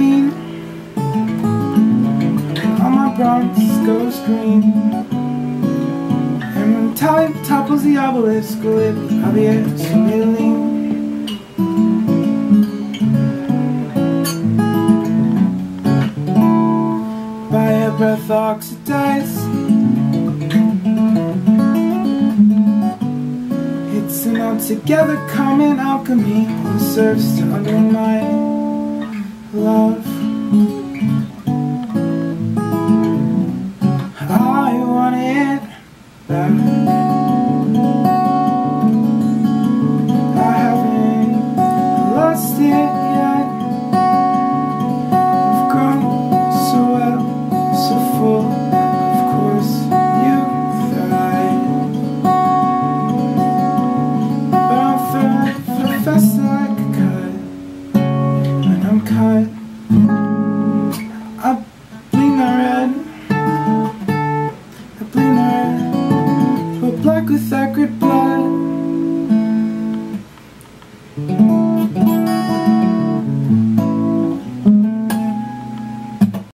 green All my Bronx goes green And when time topples the obelisk Will it of the By a breath oxidized It's an altogether common alchemy that serves to undermine love dark with sacred blood